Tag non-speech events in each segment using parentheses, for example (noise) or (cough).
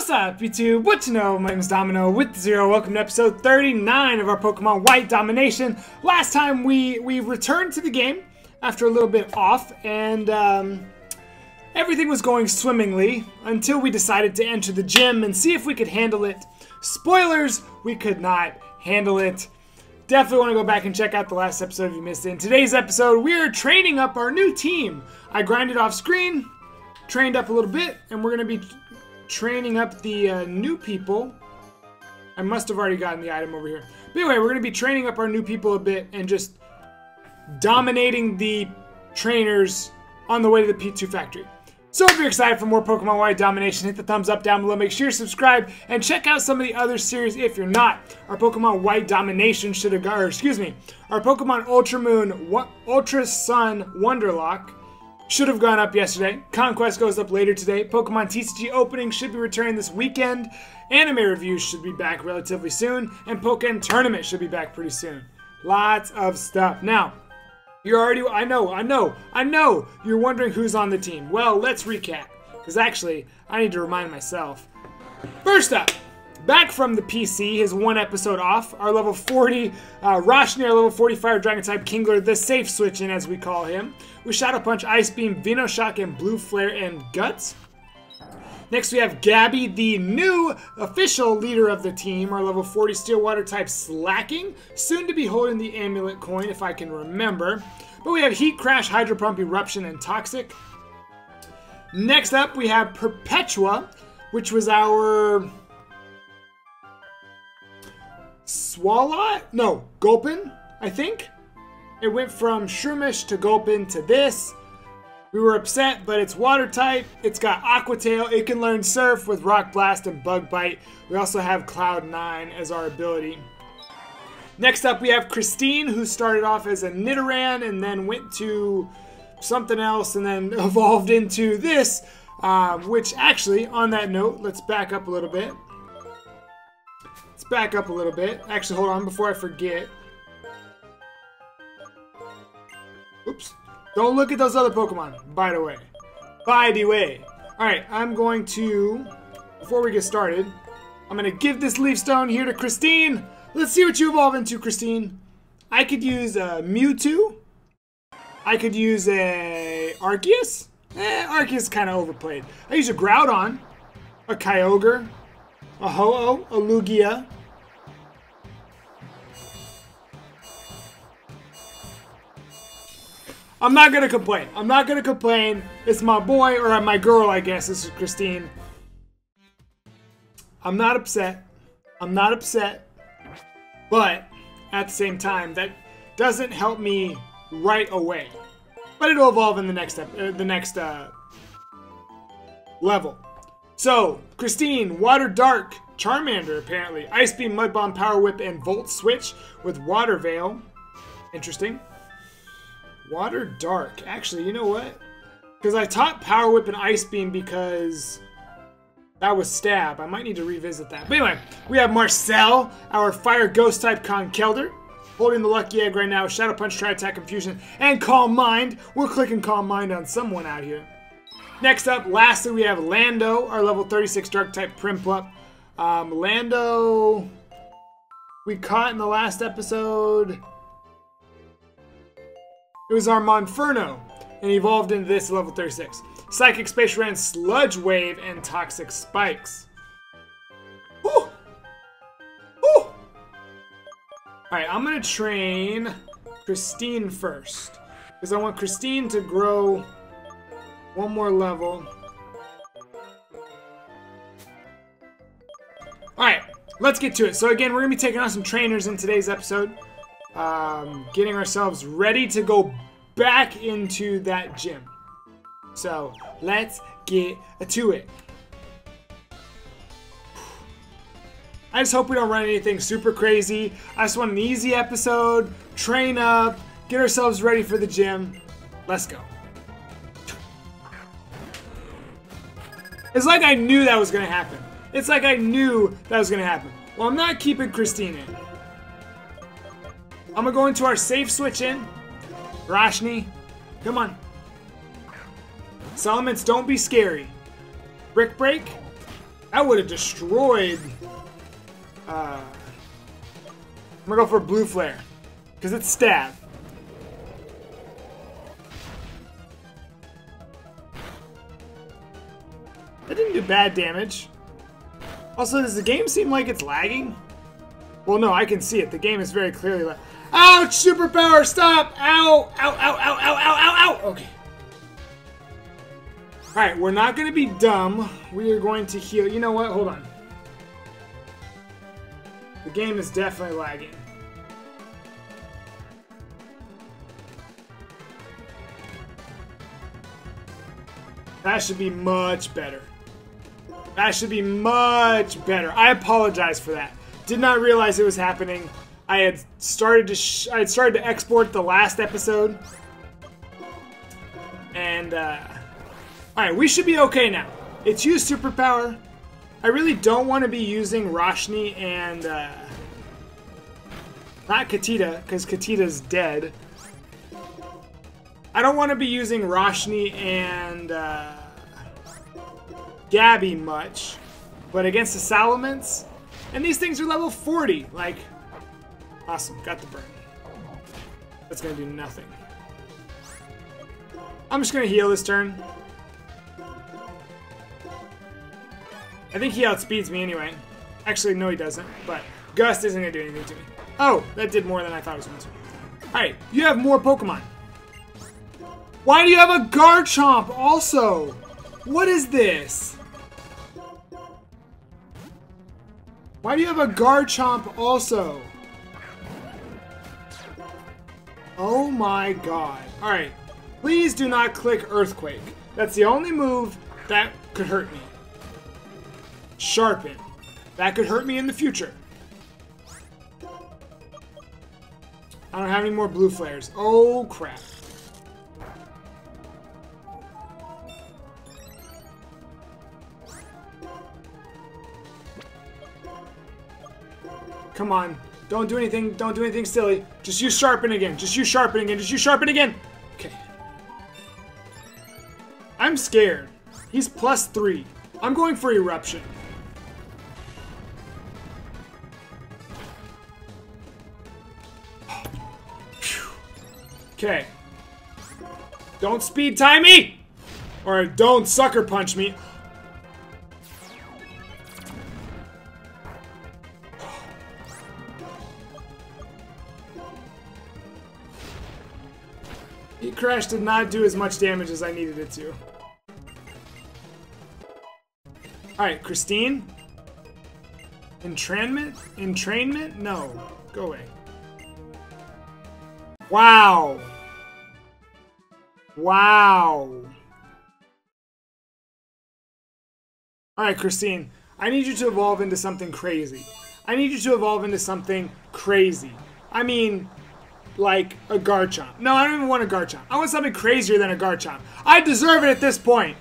What's up, YouTube? What you know? My name is Domino with Zero. Welcome to episode 39 of our Pokemon White Domination. Last time we we returned to the game after a little bit off, and um, everything was going swimmingly until we decided to enter the gym and see if we could handle it. Spoilers: we could not handle it. Definitely want to go back and check out the last episode if you missed it. In today's episode, we are training up our new team. I grinded off screen, trained up a little bit, and we're going to be training up the uh, new people. I must have already gotten the item over here. But anyway, we're going to be training up our new people a bit and just dominating the trainers on the way to the P2 factory. So if you're excited for more Pokemon White domination, hit the thumbs up down below. Make sure you subscribe and check out some of the other series if you're not. Our Pokemon White domination should have got, or excuse me, our Pokemon Ultra Moon, Ultra Sun Wonderlock should have gone up yesterday. Conquest goes up later today. Pokemon TCG opening should be returning this weekend. Anime reviews should be back relatively soon. And Pokemon Tournament should be back pretty soon. Lots of stuff. Now, you're already, I know, I know, I know you're wondering who's on the team. Well, let's recap. Because actually, I need to remind myself. First up, back from the PC, his one episode off, our level 40, uh, Roshni, level 40 Fire Dragon type Kingler, the safe switch in as we call him, with Shadow Punch, Ice Beam, Venoshock, and Blue Flare and Guts. Next we have Gabby, the new official leader of the team, our level 40 Steel Water type Slaking, soon to be holding the Amulet coin if I can remember. But we have Heat Crash, Hydro Pump, Eruption, and Toxic. Next up we have Perpetua, which was our Swalot? No, Gulpin, I think. It went from Shroomish to Gulpin to this. We were upset, but it's water type. It's got Aqua Tail. It can learn Surf with Rock Blast and Bug Bite. We also have Cloud 9 as our ability. Next up, we have Christine, who started off as a Nidoran and then went to something else and then (laughs) evolved into this, uh, which actually, on that note, let's back up a little bit back up a little bit. Actually, hold on before I forget. Oops. Don't look at those other Pokemon, by the way. By the way. Alright, I'm going to, before we get started, I'm going to give this Leaf Stone here to Christine. Let's see what you evolve into, Christine. I could use a Mewtwo. I could use a Arceus. Eh, Arceus kind of overplayed. I use a Groudon, a Kyogre, a Ho-Oh, a Lugia, I'm not gonna complain. I'm not gonna complain. It's my boy or my girl, I guess. This is Christine. I'm not upset. I'm not upset. But at the same time, that doesn't help me right away. But it'll evolve in the next uh, the next uh, level. So, Christine, Water Dark, Charmander apparently, Ice Beam, Mud Bomb, Power Whip, and Volt Switch with Water Veil. Interesting. Water Dark. Actually, you know what? Because I taught Power Whip and Ice Beam because that was Stab. I might need to revisit that. But anyway, we have Marcel, our Fire Ghost type Conkeldurr. Holding the Lucky Egg right now. Shadow Punch, Tri Attack, Confusion, and Calm Mind. We're clicking Calm Mind on someone out here. Next up, lastly, we have Lando, our level 36 Dark type Prinplup. Um, Lando, we caught in the last episode. It was our Monferno, and evolved into this level 36. Psychic Spacial Rend Sludge Wave and Toxic Spikes. Whew. Whew. Alright, I'm gonna train Christine first. Because I want Christine to grow one more level. Alright, let's get to it. So again, we're to be taking on some trainers in today's episode um, getting ourselves ready to go back into that gym. So let's get to it. I just hope we don't run anything super crazy. I just want an easy episode, train up, get ourselves ready for the gym. Let's go. It's like I knew that was to happen. It's like I knew that was to happen. Well, I'm not keeping Christine in. I'm gonna go into our safe switch in. Roshni, come on. Salamence, don't be scary. Brick Break. That would have destroyed... Uh, I'm gonna go for Blue Flare. Because it's stab. That didn't do bad damage. Also, does the game seem like it's lagging? Well, no, I can see it. The game is very clearly like, Ouch! Superpower, stop! Ow! Ow, ow, ow, ow, ow, ow, ow! Okay. Alright, we're not to be dumb. We are going to heal. You know what? Hold on. The game is definitely lagging. That should be much better. That should be much better. I apologize for that. Did not realize it was happening. I had started to I had started to export the last episode, and uh, all right, we should be okay now. It's used superpower. I really don't want to be using Roshni and uh, not Katita because Katita's dead. I don't want to be using Roshni and uh, Gabby much, but against the Salamence, and these things are level 40. Like, awesome, got the burn. That's gonna do nothing. I'm just gonna heal this turn. I think he outspeeds me anyway. Actually, no he doesn't, but Gust isn't gonna do anything to me. Oh, that did more than I thought it was going to. Alright, you have more Pokemon. Why do you have a Garchomp also? What is this? Why do you have a Garchomp also? Oh my god. Alright. Please do not click Earthquake. That's the only move that could hurt me. Sharpen. That could hurt me in the future. I don't have any more blue flares. Oh crap. Come on. Don't do anything. Don't do anything silly. Just use sharpen again. Just use sharpen again. Just use sharpen again. Okay. I'm scared. He's plus three. I'm going for eruption. Okay. Don't speed time me! Or don't sucker punch me. Crash did not do as much damage as I needed it to. Alright, Christine? Entrainment? Entrainment? No. Go away. Wow. Wow. Alright, Christine. I need you to evolve into something crazy. I need you to evolve into something crazy. I mean, like a Garchomp. No, I don't even want a Garchomp. I want something crazier than a Garchomp. I deserve it at this point.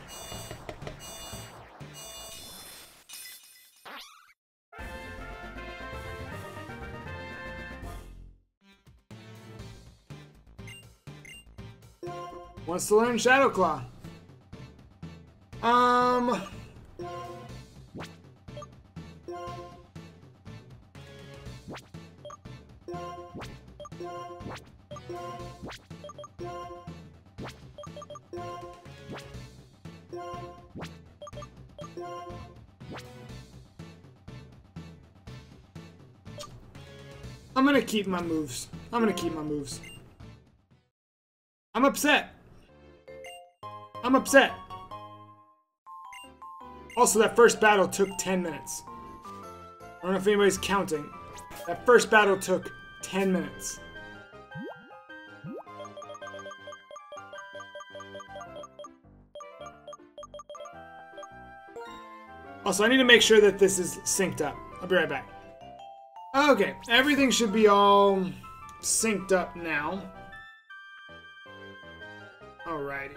Wants to learn Shadow Claw. Um... I'm gonna keep my moves. I'm gonna keep my moves. I'm upset. I'm upset. Also, that first battle took 10 minutes. I don't know if anybody's counting. That first battle took 10 minutes. Also, I need to make sure that this is synced up. I'll be right back. Okay, everything should be all synced up now. Alrighty.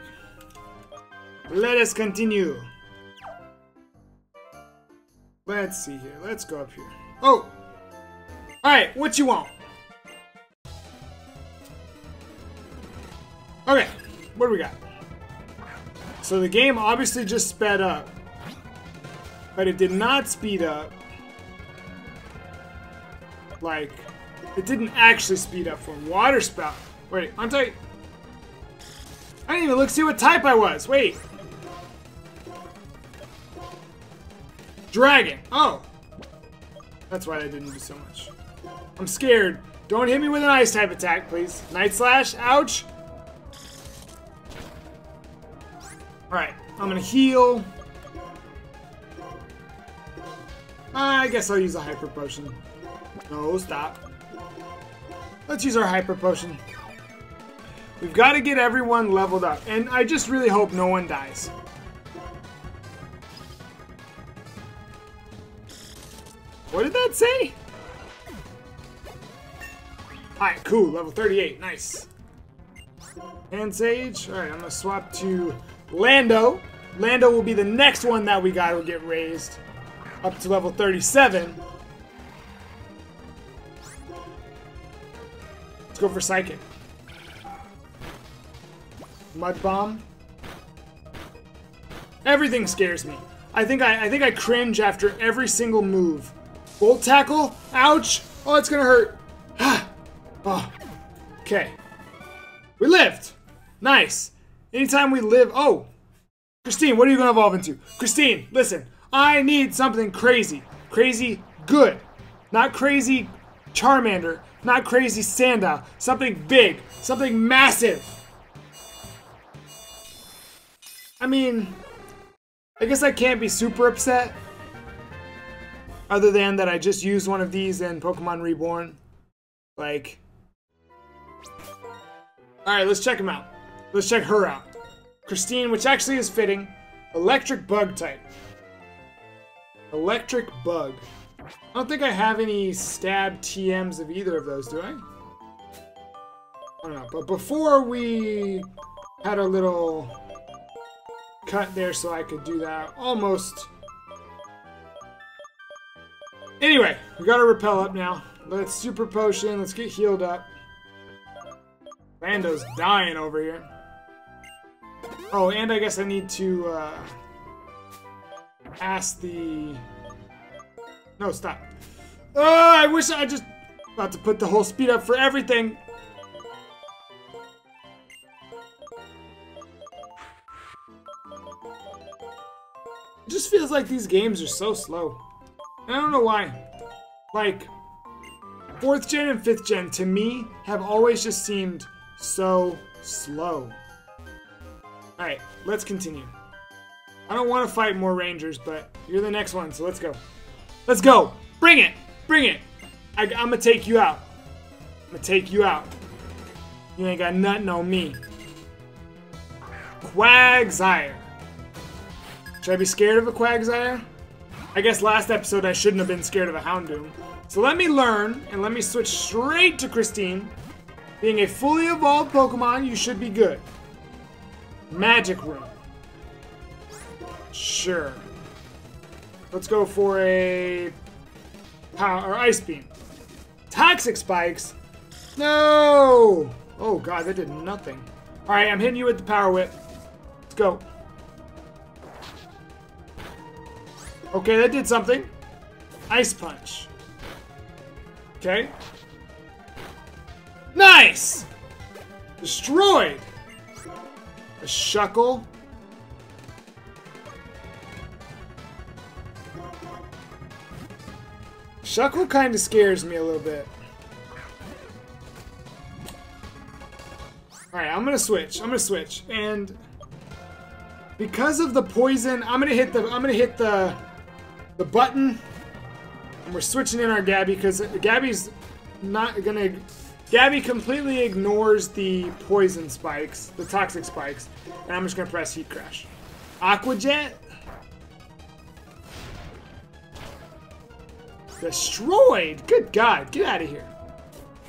Let us continue. Let's see here. Let's go up here. Oh! Alright, what you want? Okay, what do we got? So the game obviously just sped up. But it did not speed up. Like, it didn't actually speed up for water spout. Wait, aren't I? I didn't even look see what type I was. Wait. Dragon. Oh. That's why I didn't do so much. I'm scared. Don't hit me with an ice type attack, please. Night Slash. Ouch. Alright. I'm gonna heal. I guess I'll use a Hyper Potion. No, stop. Let's use our Hyper Potion. We've got to get everyone leveled up. And I just really hope no one dies. What did that say? Alright, cool. Level 38. Nice. And Sage. Alright, I'm to swap to Lando. Lando will be the next one that we got to get raised up to level 37. Let's go for Psychic. Mud Bomb. Everything scares me. I think I, I think I cringe after every single move. Bolt Tackle? Ouch! Oh, it's gonna hurt. (sighs) oh. Okay. We lived! Nice. Anytime we live... Oh! Christine, what are you gonna evolve into? Christine, listen. I need something crazy. Crazy good. Not crazy Charmander. Not crazy Sandile. Something big. Something massive. I mean, I guess I can't be super upset. Other than that I just used one of these in Pokemon Reborn. Like... Alright, let's check him out. Let's check her out. Christine, which actually is fitting. Electric Bug type. Electric Bug. I don't think I have any stab TMs of either of those, do I? I don't know. But before we had a little cut there so I could do that almost. Anyway, we got our repel up now. Let's super potion. Let's get healed up. Lando's dying over here. Oh, and I guess I need to uh, ask the... No, stop. Oh, I wish I just... About to put the whole speed up for everything. It just feels like these games are so slow. I don't know why. Like, 4th gen and 5th gen, to me, have always just seemed so slow. Alright, let's continue. I don't want to fight more rangers, but you're the next one, so let's go. Let's go! Bring it! Bring it! I, am gonna take you out. I'm gonna take you out. You ain't got nothing on me. Quagsire. Should I be scared of a Quagsire? I guess last episode I shouldn't have been scared of a Houndoom. So let me learn, and let me switch straight to Christine. Being a fully evolved Pokemon, you should be good. Magic Room. Sure. Let's go for a power or ice beam. Toxic spikes. No. Oh god, that did nothing. All right, I'm hitting you with the power whip. Let's go. Okay, that did something. Ice Punch. Okay. Nice! Destroyed! A Shuckle. Shuckle kind of scares me a little bit. Alright, I'm gonna switch. I'm gonna switch. And because of the poison, I'm gonna hit the I'm gonna hit the the button. And we're switching in our Gabby because Gabby's not gonna... Gabby completely ignores the poison spikes, the toxic spikes, and I'm just gonna press Heat Crash. Aqua Jet? Destroyed! Good God, get out of here.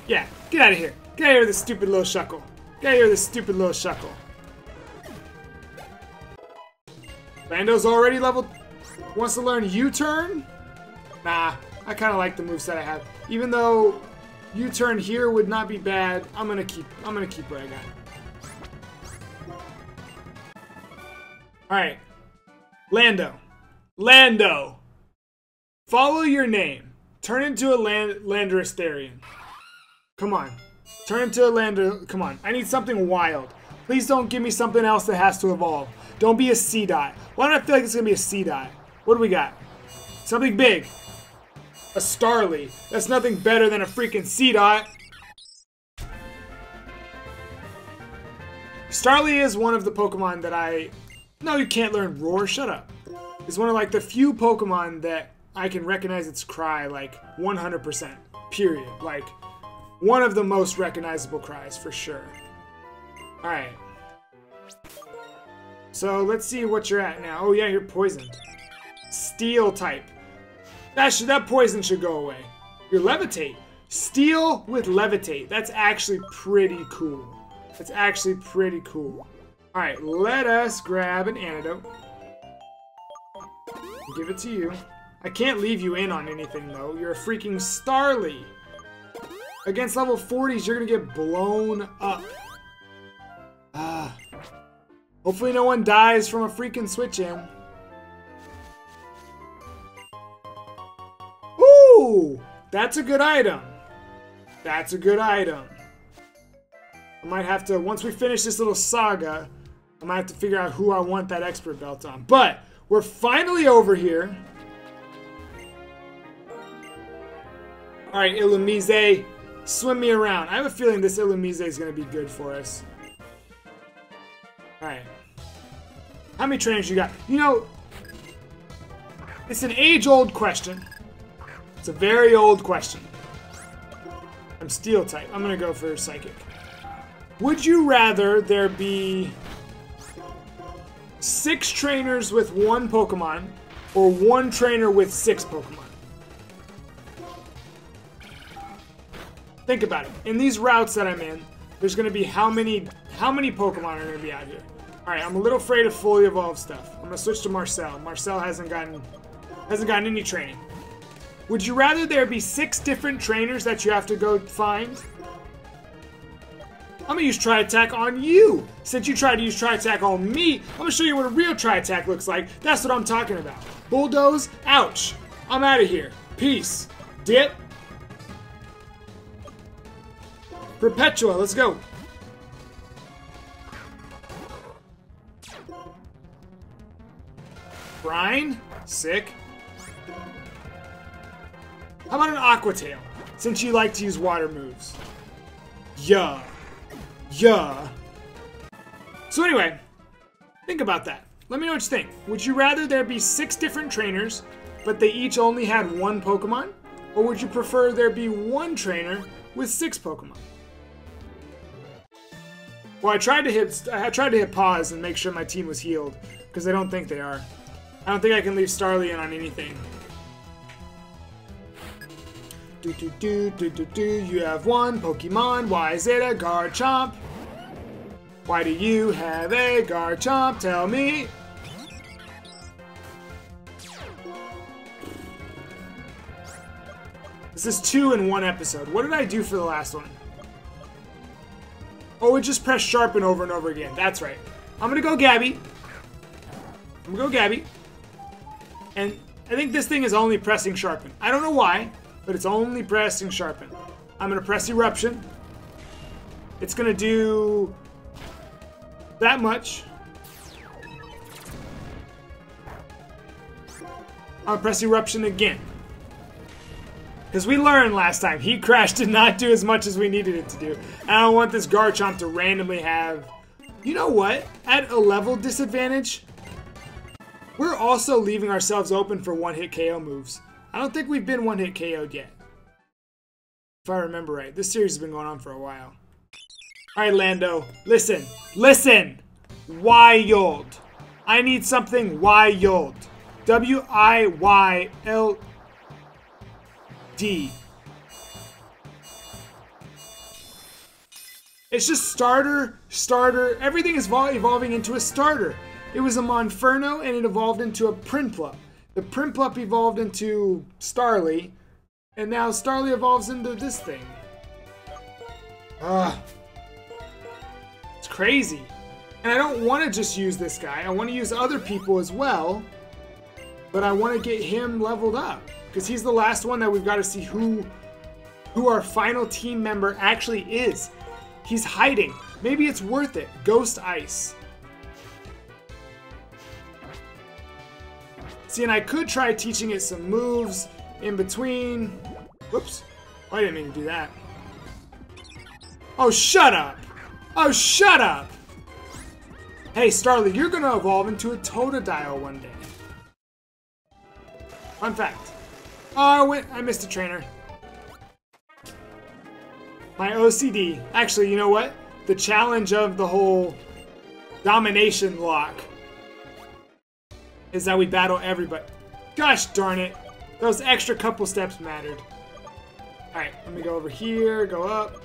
Yeah, get out of here. Get out of here, this stupid little shuckle. Get out of here, this stupid little shuckle. Lando's already leveled... Wants to learn U-turn? Nah, I kind of like the moveset I have. Even though U-turn here would not be bad, I'm gonna keep I'm gonna keep what I got. Alright. Lando. Lando. Follow your name. Turn into a Land Landorus Therian. Come on. Turn into a Lander. Come on. I need something wild. Please don't give me something else that has to evolve. Don't be a Seedot. Why don't I feel like it's to be a Seedot? What do we got? Something big. A Starly. That's nothing better than a freaking Seedot. Starly is one of the Pokemon that I... No, you can't learn Roar. Shut up. It's one of like the few Pokemon that I can recognize its cry like 100%. Period. Like one of the most recognizable cries for sure. Alright. So let's see what you're at now. Oh yeah, you're poisoned. Steel type. That should that poison should go away. You're levitate. Steel with levitate. That's actually pretty cool. That's actually pretty cool. Alright, let us grab an antidote. Give it to you. I can't leave you in on anything, though. You're a freaking Starly. Against level 40s, you're gonna get blown up. Ah. Hopefully no one dies from a freaking switch in. Ooh! That's a good item. That's a good item. I might have to, once we finish this little saga, I might have to figure out who I want that expert belt on. But, we're finally over here. Alright, Illumise, swim me around. I have a feeling this Illumise is going to be good for us. Alright. How many trainers you got? You know, it's an age-old question. It's a very old question. I'm steel type. I'm going to go for psychic. Would you rather there be six trainers with one Pokemon or one trainer with six Pokemon? Think about it. In these routes that I'm in, there's going to be how many how many Pokemon are going to be out here? All right, I'm a little afraid of fully evolved stuff. I'm going to switch to Marcel. Marcel hasn't gotten hasn't gotten any training. Would you rather there be six different trainers that you have to go find I'm gonna use Tri Attack on you. Since you tried to use Tri Attack on me, I'm gonna show you what a real Tri Attack looks like. That's what I'm talking about. Bulldoze, ouch. I'm out of here. Peace. Dip. Perpetua, let's go. Brine, sick. How about an Aqua Tail, since you like to use water moves? Yeah. Yeah. So anyway, think about that. Let me know what you think. Would you rather there be six different trainers, but they each only had one Pokemon? Or would you prefer there be one trainer with six Pokemon? Well, I tried to hit I tried to hit pause and make sure my team was healed, because I don't think they are. I don't think I can leave Starly in on anything. Do do do do do do. You have one Pokemon. Why is it a Garchomp? Why do you have a Garchomp? Tell me. This is two in one episode. What did I do for the last one? Oh, we just press sharpen over and over again. That's right. I'm gonna go Gabby. I'm gonna go Gabby. And I think this thing is only pressing sharpen. I don't know why but it's only pressing sharpen. I'm to press eruption. It's to do that much. I'll press eruption again. Because we learned last time, Heat Crash did not do as much as we needed it to do. And I don't want this Garchomp to randomly have... You know what? At a level disadvantage, we're also leaving ourselves open for one-hit KO moves. I don't think we've been one hit KO'd yet. If I remember right. This series has been going on for a while. Alright, Lando. Listen. Listen! Wild. I need something wild. W-I-Y-L-D. It's just starter, starter. Everything is evolving into a starter. It was a Monferno and it evolved into a Prinplup. The Prinplup evolved into Starly, and now Starly evolves into this thing. Ugh. It's crazy. And I don't want to just use this guy. I want to use other people as well. but I want to get him leveled up because he's the last one that we've got to see who who our final team member actually is. He's hiding. Maybe it's worth it. Ghost Ice. See, and I could try teaching it some moves in between. Whoops. Oh, I didn't mean to do that. Oh, shut up! Oh, shut up! Hey, Starly, you're gonna evolve into a Totodile one day. Fun fact. Uh, oh, I, went, I missed a trainer. My OCD. Actually, you know what? The challenge of the whole domination lock is that we battle everybody. Gosh darn it. Those extra couple steps mattered. Alright, let me go over here, go up.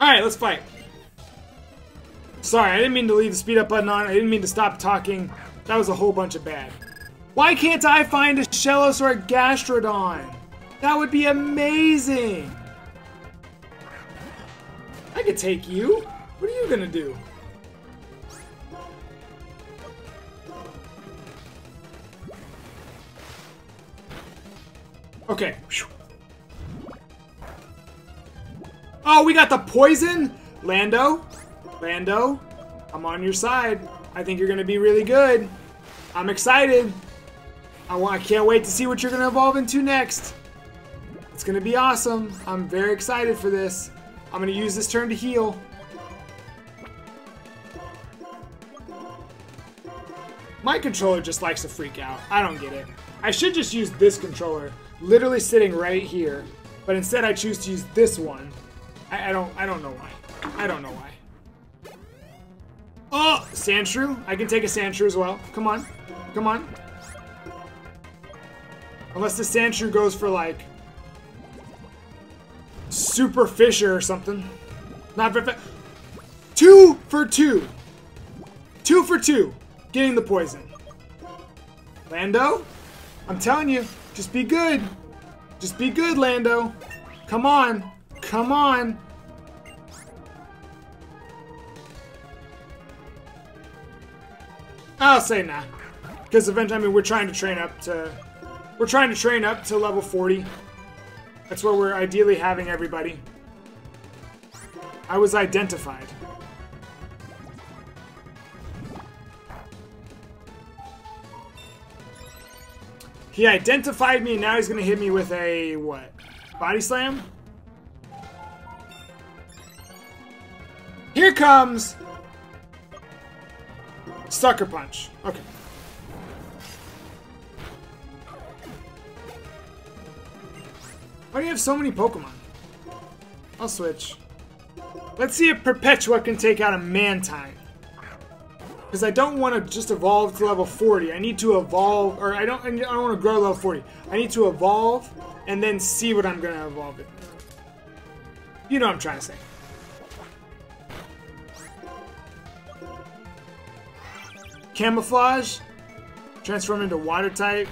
Alright, let's fight. Sorry, I didn't mean to leave the speed up button on. I didn't mean to stop talking. That was a whole bunch of bad. Why can't I find a Shellos or a Gastrodon? That would be amazing! I could take you. What are you gonna do? We got the poison? Lando? Lando? I'm on your side. I think you're gonna be really good. I'm excited. I, want, I can't wait to see what you're going to evolve into next. It's going to be awesome. I'm very excited for this. I'm going to use this turn to heal. My controller just likes to freak out. I don't get it. I should just use this controller, literally sitting right here. But instead I choose to use this one. I, I don't I don't know why. I don't know why. Oh, Sandshrew. I can take a Sandshrew as well. Come on. Come on. Unless the Sandshrew goes for like Super Fisher or something. Not very Two for two. Two for two. Getting the poison. Lando? I'm telling you, just be good. Just be good, Lando. Come on. Come on. I'll say nah. Because eventually, I mean, we're trying to train up to we're trying to train up to level 40. That's where we're ideally having everybody. I was identified. He identified me, and now he's gonna hit me with a, what? Body slam? Here comes... Sucker Punch. Okay. Why do you have so many Pokemon? I'll switch. Let's see if Perpetua can take out a Mantine. Because I don't want to just evolve to level 40. I need to evolve, or I don't, I don't want to grow level 40. I need to evolve and then see what I'm going to evolve it. You know what I'm trying to say. Camouflage. Transform into water type.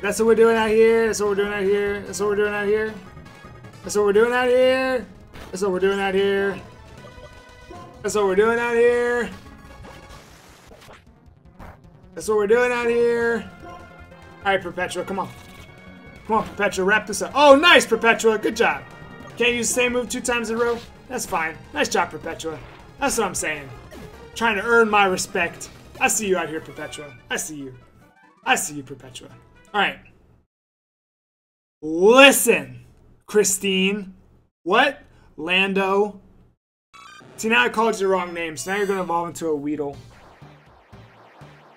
That's what we're doing out here. That's what we're doing out here. That's what we're doing out here. That's what we're doing out here. That's what we're doing out here. That's what we're doing out here. That's what we're doing out here. Alright, Perpetua, come on. Come on, Perpetua, wrap this up. Oh, nice, Perpetua. Good job. Can't use the same move two times in a row? That's fine. Nice job, Perpetua. That's what I'm saying. Trying to earn my respect. I see you out here, Perpetua. I see you. I see you, Perpetua. Alright. Listen, Christine. What? Lando. See, now I called you the wrong name, so now you're going to evolve into a Weedle.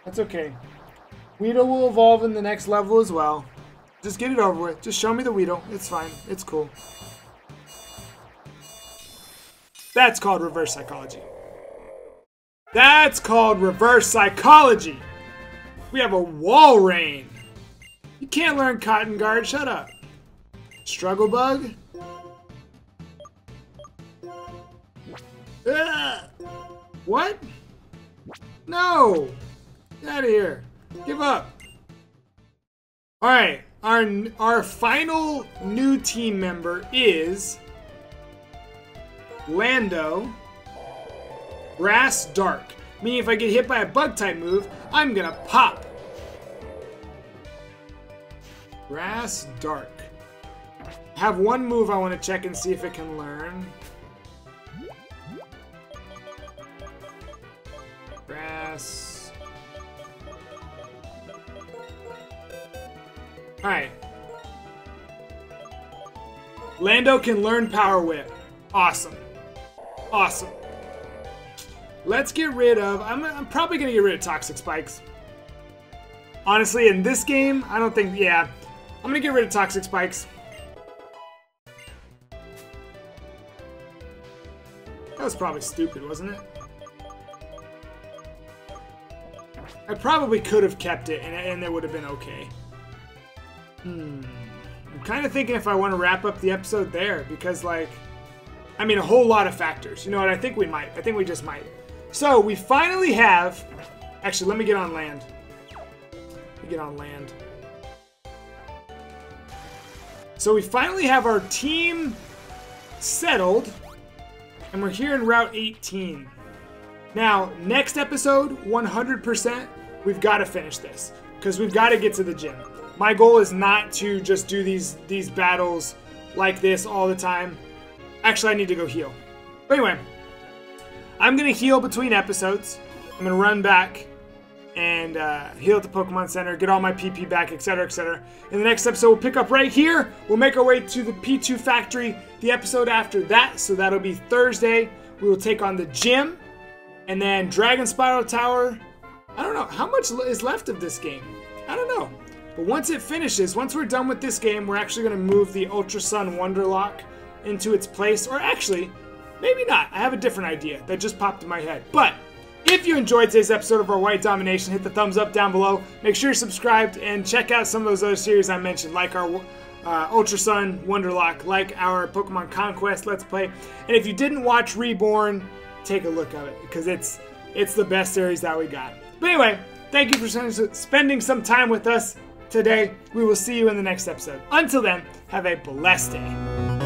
That's okay. Weedle will evolve in the next level as well. Just get it over with. Just show me the Weedle. It's fine. It's cool. That's called reverse psychology. That's called reverse psychology. We have a Walrein. You can't learn Cotton Guard, shut up. Struggle Bug? Ugh. What? No! Get out of here. Give up. All right, our our final new team member is Lando Grass Dark. Meaning if I get hit by a bug type move, I'm gonna pop. Grass Dark. I have one move I want to check and see if it can learn. Grass. Alright. Lando can learn Power Whip. Awesome. Awesome. Let's get rid of... I'm, I'm probably to get rid of Toxic Spikes. Honestly, in this game, I don't think... Yeah. I'm to get rid of Toxic Spikes. That was probably stupid, wasn't it? I probably could have kept it, and, and it would have been okay. Hmm. I'm kind of thinking if I want to wrap up the episode there, because, like... I mean, a whole lot of factors. You know what? I think we might. I think we just might. So, we finally have... Actually, let me get on land. Let me get on land. So we finally have our team settled. And we're here in Route 18. Now, next episode, 100%, we've got to finish this. Because we've got to get to the gym. My goal is not to just do these, these battles like this all the time. Actually, I need to go heal. But anyway, I'm going to heal between episodes. I'm going to run back and uh, heal at the Pokemon Center, get all my PP back, etc., etc. In the next episode, we'll pick up right here. We'll make our way to the P2 factory the episode after that, so that'll be Thursday. We will take on the gym, and then Dragonspiral Tower. I don't know. How much is left of this game? I don't know. But once it finishes, once we're done with this game, we're actually going to move the Ultra Sun Wonderlock into its place. Or actually, maybe not. I have a different idea that just popped in my head. But if you enjoyed today's episode of our White Domination, hit the thumbs up down below. Make sure you're subscribed and check out some of those other series I mentioned, like our uh, Ultra Sun Wonderlock, like our Pokemon Conquest Let's Play. And if you didn't watch Reborn, take a look at it because it's it's the best series that we got. But anyway, thank you for spending some time with us today. We will see you in the next episode. Until then, have a blessed day.